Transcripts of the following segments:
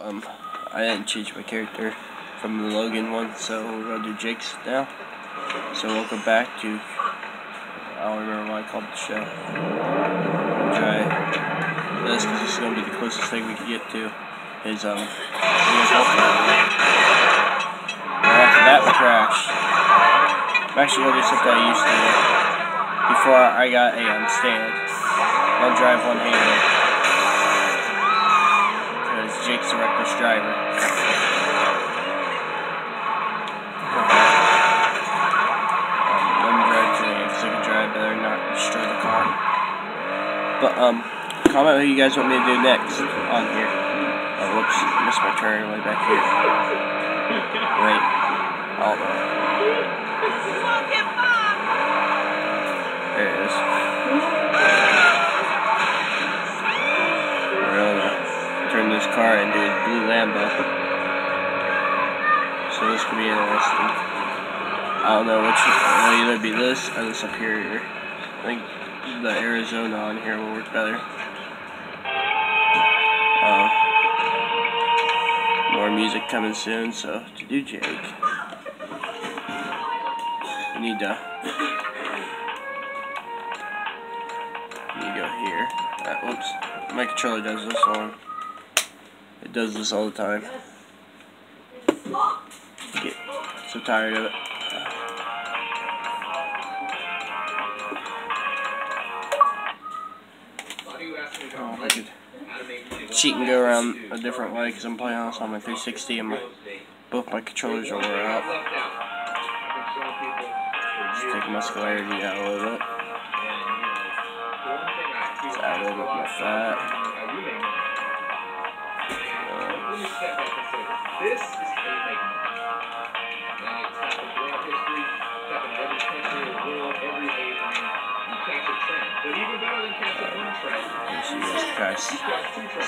Um, I didn't change my character from the Logan one, so we're gonna do Jake's now. So welcome back to, I don't remember what I called the show. Try this because this is gonna be the closest thing we can get to his, um, after that we crashed. I'm actually gonna do something I used to do before I got a um, stand. I'll drive one-handed. Jake's the reckless driver. Me drive today because I drive better not destroy the car. But, um, comment what you guys want me to do next on here. Oh, whoops, missed my turn way back here. Wait, know. There it is. Blue Lambo. So this could be interesting. I don't know which will either be this or the Superior. I think the Arizona on here will work better. Uh, more music coming soon, so to do Jake, you need to you go here. Uh, whoops, my controller does this one. It does this all the time. Get so tired of it. Oh, I could cheat and go around a different way because I'm playing this on my 360 and my, both my controllers are wore out. Just take muscularity out a little bit. Just add a little bit more fat step back and say, this is how you. Now, it's happened throughout history, it's happened in every country in the world, every age range. You catch a trend. But even better than catching one trend, you see this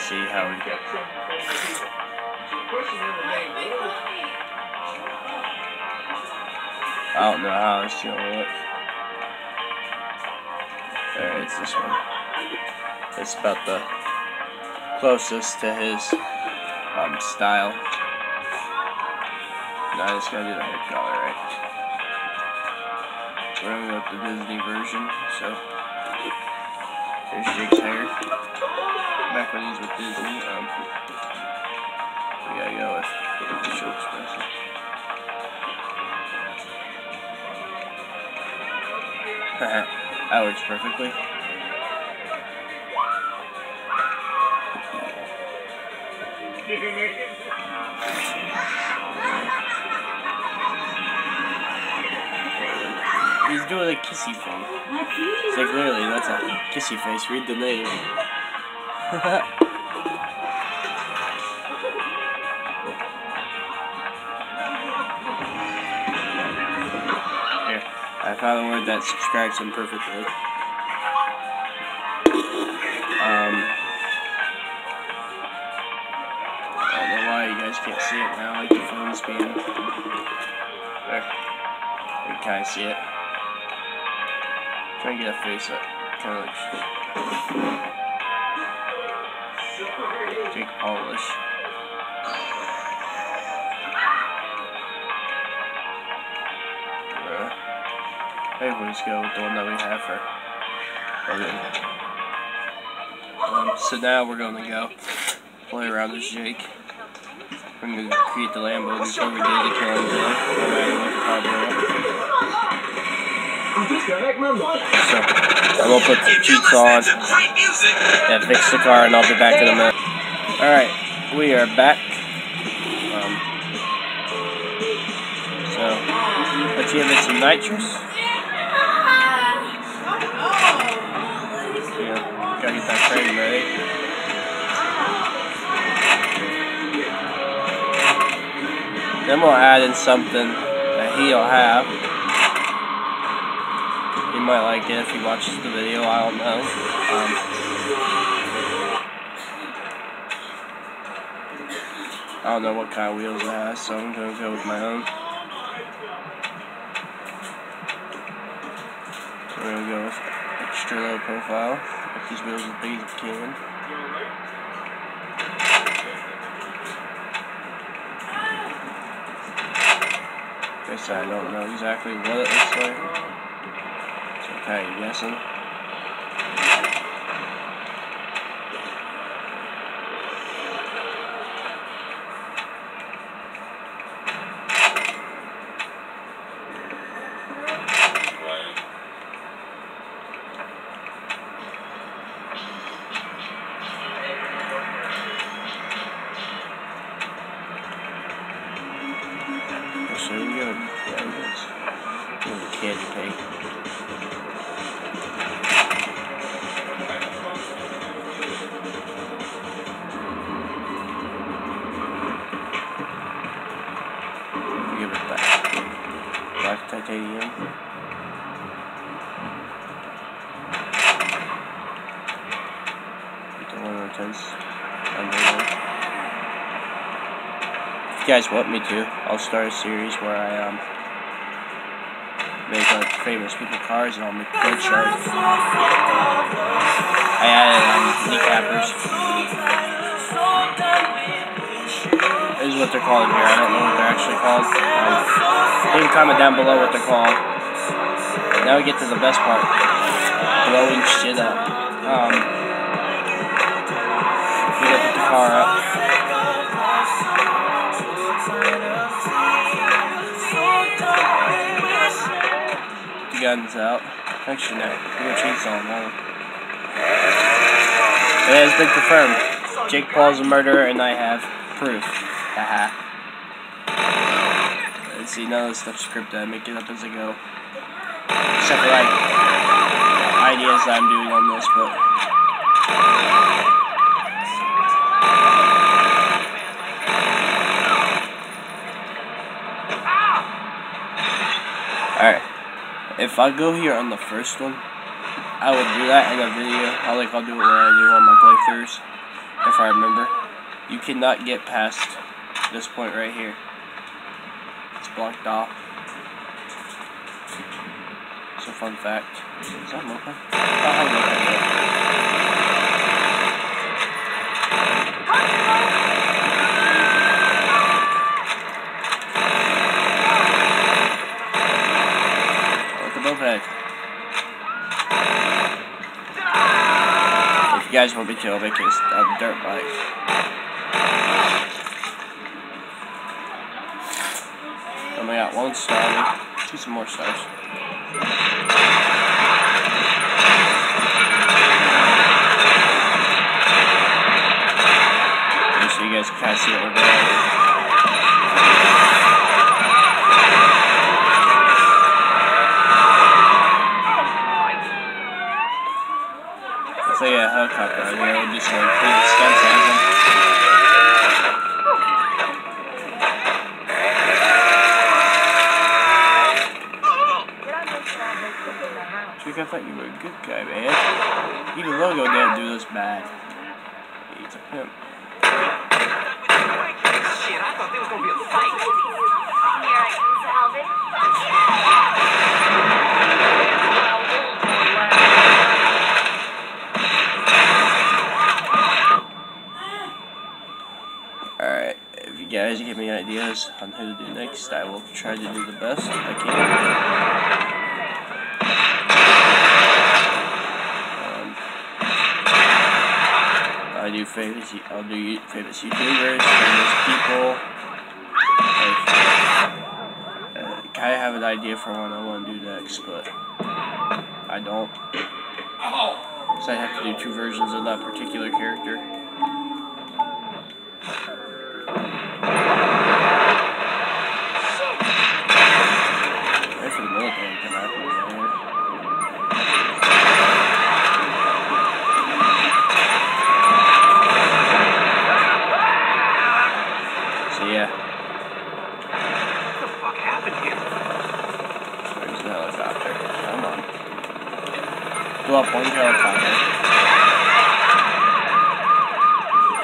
see how we get. So the question then remains, I don't know how it's gonna look. There, it's this one. It's about the closest to his um, style. No, I just gotta do the hair color, right? We're gonna go with the Disney version, so there's Jake's hair. Back when he's with Disney, um, we gotta go with the show expression. that works perfectly. He's doing a kissy face. It's like literally, that's a kissy face. Read the name. Here, I found a word that subscribes him perfectly. Can't see it now, like the phone's being... There. You can kind of see it. Try to get a face up. kind of looks... Jake Polish. Maybe we'll just go with the one that we have for Um, so now we're going to go play around with Jake. I'm going to create the Lambo before we did the Caramel. So, I'm going to put the cheats on and fix the car and I'll be back in a minute. Alright, we are back. Um, so, let's give it some nitrous. Then we'll add in something that he'll have. He might like it if he watches the video, I don't know. Um, I don't know what kind of wheels it has, so I'm to go with my own. We're to go with extra low profile. Make these wheels as big as we can. I don't know exactly what it looks like. So kind of guessing. So we got yeah, candy cake. Guys want me to, I'll start a series where I um make like famous people cars and I'll make good chart. I added um kneecappers. This is what they're called here. I don't know what they're actually called. Um, leave a comment down below what they're called. Now we get to the best part. Blowing shit up. Um we gotta the car guns out. Actually, no. We got chainsaw all. It has been confirmed. Jake Paul's a murderer, and I have proof. Haha. Let's see, none of this stuff's scripted. I make it up as I go. Except for, like, ideas that I'm doing on this, but. Alright. If I go here on the first one, I would do that in a video. I like I'll do it I do on my playthroughs. If I remember. You cannot get past this point right here. It's blocked off. It's a fun fact. Is that open? I'll have a look at it. Look at moped. If you guys want me to, I'll make it a dirt bike. Only oh got one star. See some more stars. Make sure you guys can see what we're doing. It's like a helicopter right here. We'll do some crazy stunts on them. I thought you were a good guy, man. Even Logan didn't do this bad. He's a pimp. Shit, I thought there was gonna be a fight. Alright, if you guys give me ideas on who to do next, I will try to do the best I can. I do famous, I'll do famous YouTubers, famous people. Uh, kind of have an idea for what I want to do next, but I don't. So I have to do two versions of that particular character. Wait for the military to come out. man. So yeah, What the fuck happened here? there's the helicopter. Come on. Go up one helicopter.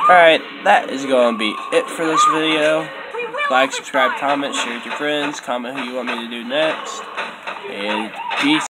Alright, that is going to be it for this video. Like, subscribe, comment, share with your friends, comment who you want me to do next. And peace.